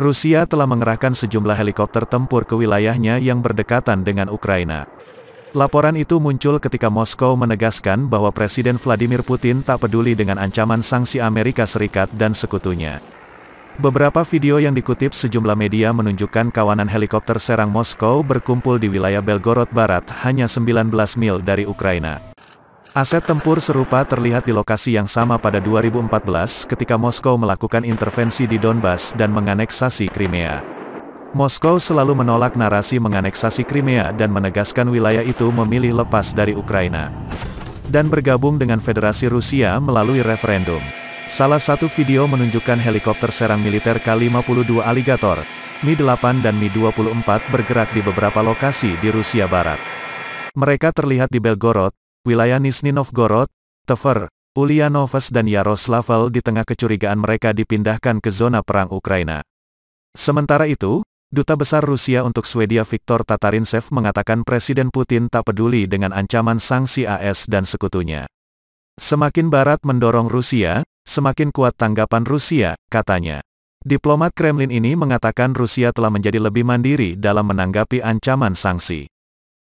Rusia telah mengerahkan sejumlah helikopter tempur ke wilayahnya yang berdekatan dengan Ukraina. Laporan itu muncul ketika Moskow menegaskan bahwa Presiden Vladimir Putin tak peduli dengan ancaman sanksi Amerika Serikat dan sekutunya. Beberapa video yang dikutip sejumlah media menunjukkan kawanan helikopter serang Moskow berkumpul di wilayah Belgorod Barat hanya 19 mil dari Ukraina. Aset tempur serupa terlihat di lokasi yang sama pada 2014 ketika Moskow melakukan intervensi di Donbas dan menganeksasi Crimea. Moskow selalu menolak narasi menganeksasi Crimea dan menegaskan wilayah itu memilih lepas dari Ukraina. Dan bergabung dengan Federasi Rusia melalui referendum. Salah satu video menunjukkan helikopter serang militer K-52 Alligator, Mi-8 dan Mi-24 bergerak di beberapa lokasi di Rusia Barat. Mereka terlihat di Belgorod, wilayah Nizhny Novgorod, Tver, Ulyanovsk dan Yaroslavl di tengah kecurigaan mereka dipindahkan ke zona perang Ukraina. Sementara itu, Duta Besar Rusia untuk Swedia Viktor Tatarinsev mengatakan Presiden Putin tak peduli dengan ancaman sanksi AS dan sekutunya. Semakin barat mendorong Rusia, semakin kuat tanggapan Rusia, katanya. Diplomat Kremlin ini mengatakan Rusia telah menjadi lebih mandiri dalam menanggapi ancaman sanksi.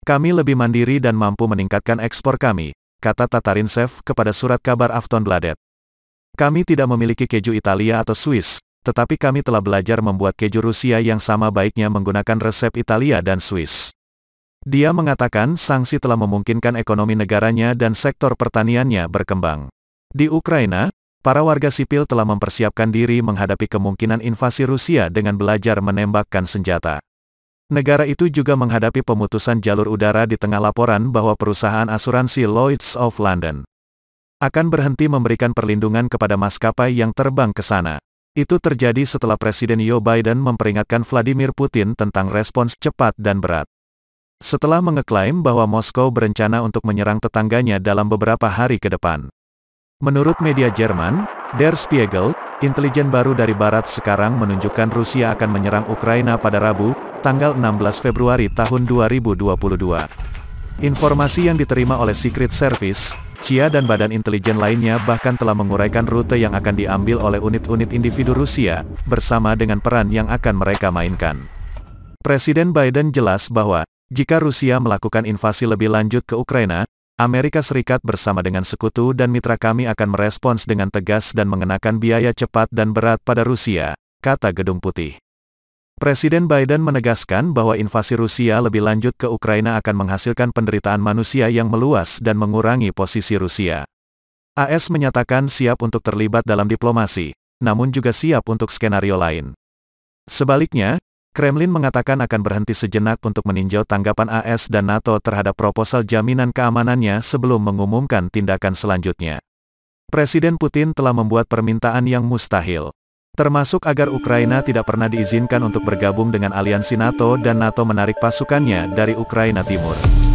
Kami lebih mandiri dan mampu meningkatkan ekspor kami, kata Tatarinsev kepada surat kabar Aftonbladet. Kami tidak memiliki keju Italia atau Swiss, tetapi kami telah belajar membuat keju Rusia yang sama baiknya menggunakan resep Italia dan Swiss. Dia mengatakan sanksi telah memungkinkan ekonomi negaranya dan sektor pertaniannya berkembang. Di Ukraina, para warga sipil telah mempersiapkan diri menghadapi kemungkinan invasi Rusia dengan belajar menembakkan senjata. Negara itu juga menghadapi pemutusan jalur udara di tengah laporan bahwa perusahaan asuransi Lloyds of London akan berhenti memberikan perlindungan kepada maskapai yang terbang ke sana. Itu terjadi setelah Presiden Joe Biden memperingatkan Vladimir Putin tentang respons cepat dan berat. Setelah mengeklaim bahwa Moskow berencana untuk menyerang tetangganya dalam beberapa hari ke depan. Menurut media Jerman, Der Spiegel, intelijen baru dari Barat sekarang menunjukkan Rusia akan menyerang Ukraina pada Rabu, tanggal 16 Februari tahun 2022. Informasi yang diterima oleh Secret Service, CIA dan badan intelijen lainnya bahkan telah menguraikan rute yang akan diambil oleh unit-unit individu Rusia, bersama dengan peran yang akan mereka mainkan. Presiden Biden jelas bahwa, jika Rusia melakukan invasi lebih lanjut ke Ukraina, Amerika Serikat bersama dengan sekutu dan mitra kami akan merespons dengan tegas dan mengenakan biaya cepat dan berat pada Rusia, kata Gedung Putih. Presiden Biden menegaskan bahwa invasi Rusia lebih lanjut ke Ukraina akan menghasilkan penderitaan manusia yang meluas dan mengurangi posisi Rusia. AS menyatakan siap untuk terlibat dalam diplomasi, namun juga siap untuk skenario lain. Sebaliknya, Kremlin mengatakan akan berhenti sejenak untuk meninjau tanggapan AS dan NATO terhadap proposal jaminan keamanannya sebelum mengumumkan tindakan selanjutnya. Presiden Putin telah membuat permintaan yang mustahil. Termasuk agar Ukraina tidak pernah diizinkan untuk bergabung dengan aliansi NATO dan NATO menarik pasukannya dari Ukraina Timur.